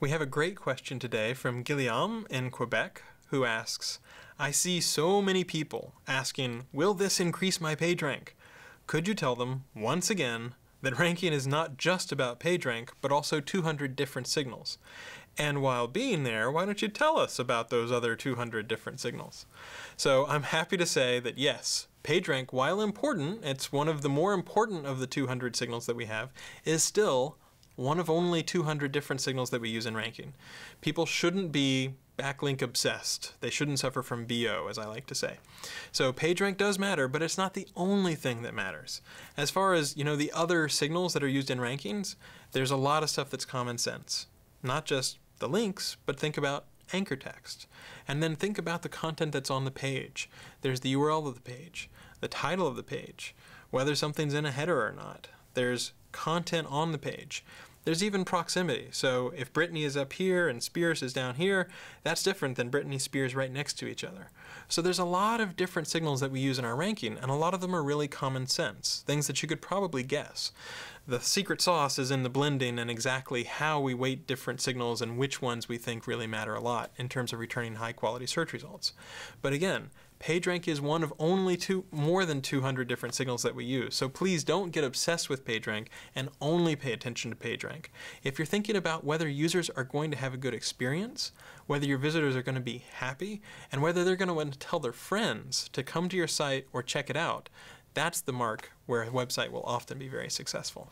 We have a great question today from Guillaume in Quebec who asks I see so many people asking, Will this increase my page rank? Could you tell them, once again, that ranking is not just about PageRank, but also 200 different signals? And while being there, why don't you tell us about those other 200 different signals? So I'm happy to say that yes, PageRank, while important, it's one of the more important of the 200 signals that we have, is still one of only 200 different signals that we use in ranking. People shouldn't be backlink obsessed. They shouldn't suffer from BO, as I like to say. So PageRank does matter, but it's not the only thing that matters. As far as, you know, the other signals that are used in rankings, there's a lot of stuff that's common sense. Not just the links, but think about anchor text. And then think about the content that's on the page. There's the URL of the page, the title of the page, whether something's in a header or not. There's content on the page. There's even proximity. So if Britney is up here and Spears is down here, that's different than Britney Spears right next to each other. So there's a lot of different signals that we use in our ranking, and a lot of them are really common sense, things that you could probably guess. The secret sauce is in the blending and exactly how we weight different signals and which ones we think really matter a lot in terms of returning high quality search results. But again, PageRank is one of only two, more than 200 different signals that we use. So please don't get obsessed with PageRank and only pay attention to PageRank. If you're thinking about whether users are going to have a good experience, whether your visitors are going to be happy, and whether they're going to want to tell their friends to come to your site or check it out, that's the mark where a website will often be very successful.